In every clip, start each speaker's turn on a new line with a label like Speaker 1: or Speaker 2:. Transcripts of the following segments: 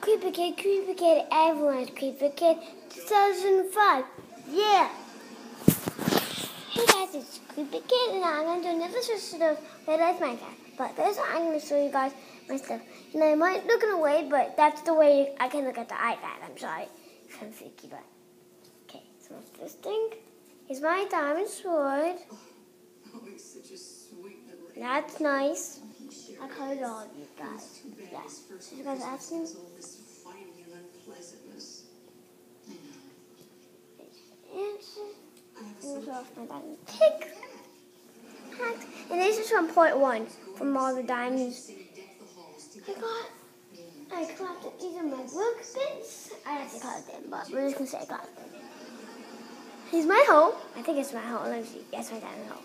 Speaker 1: Creeper Kid, Creeper Kid, everyone's Creeper Kid 2005. Yeah! Hey guys, it's Creeper Kid, and I'm going to do another session of Red Lights Minecraft. But first, I'm going to show you guys my stuff. And I might look in a way, but that's the way I can look at the iPad. I'm sorry. It's kind of freaky, but. Okay, so what's this thing? Here's my diamond sword.
Speaker 2: Oh, such a sweet little
Speaker 1: That's nice. I colored all of you guys. Yeah.
Speaker 2: his
Speaker 1: You guys
Speaker 2: Christmas
Speaker 1: asking?
Speaker 2: has all this and.
Speaker 1: Answer.
Speaker 2: I have a
Speaker 1: Finish
Speaker 2: solution.
Speaker 1: off my diamond pick. And this is from point one, from all the diamonds. I got, I collected these are my work bits. I have to collect them, but we're just gonna say I got them. Here's my hole. I think it's my hole. Let me see. Yes, my diamond hole.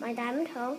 Speaker 1: My diamond hole.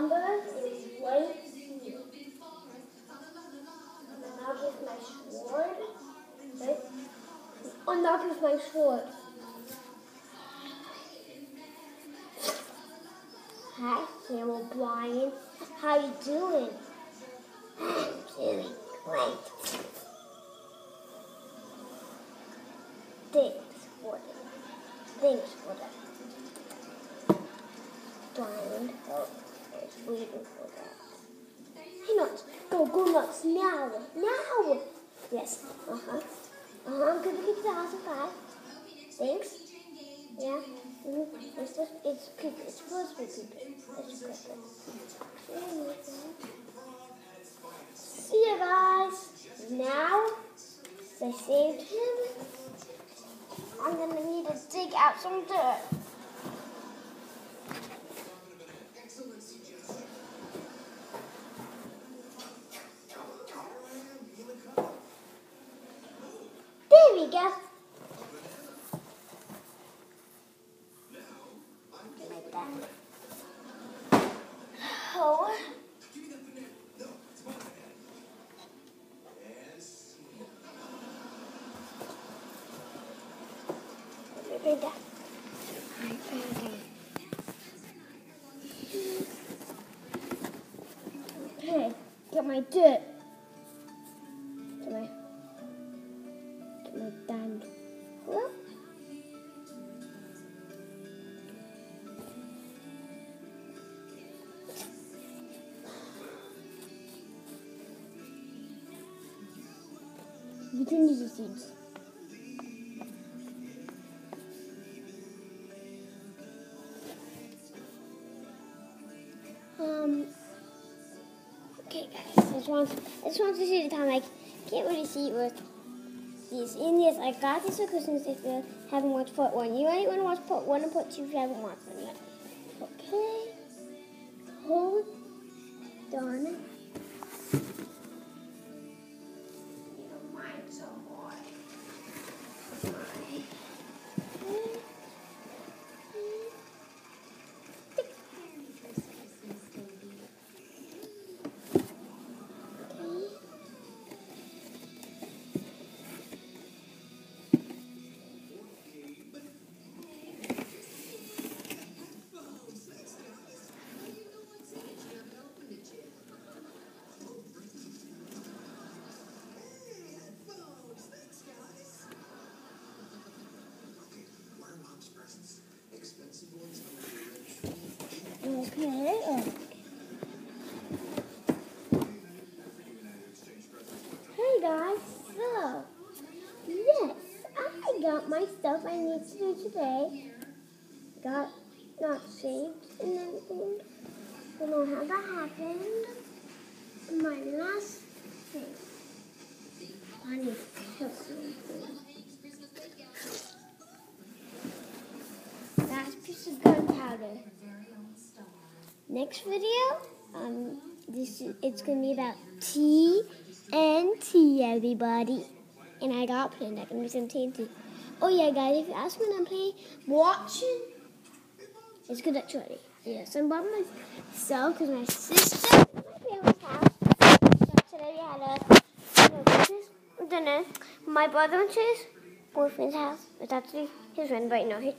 Speaker 3: number is
Speaker 1: way here. And I'll give my sword. I'll give my sword. Hi, Sam Brian. How you doing? I'm doing great. Thanks for that. thanks for that. That. Hey, nuts. Go, go nuts. Now. Now. Yes. Uh-huh. Uh-huh. I'm gonna get the house of five. Thanks. Yeah. Mm-hmm. It's just, it's creepy. It's supposed to be creepy. It's creepy. See you guys. Now, I saved him. I'm gonna need to dig out some dirt. you that. Oh. Okay, get my dirt. Um. Okay, guys. I just want, I just want to see the time. I can't really see with these. And yes, I got this for Christmas if you haven't watched part one. You might want to watch part one and part two if you haven't watched them yet. Okay. Hold on. Okay. Hey guys, so yes, I got my stuff I need to do today. Got Notch saved and everything. Don't know how that happened. My last thing. I need to kill something. Last piece of gunpowder. Next video, um, this is, it's gonna be about TNT, everybody. And I got planned that gonna be some TNT. Oh yeah, guys, if you ask me when I'm playing, watching, it's good actually. Yes, I'm by myself because my sister, my parents' house. So today we had a you know, dinner. My brother went to his boyfriend's house. It's actually his friend right now. He,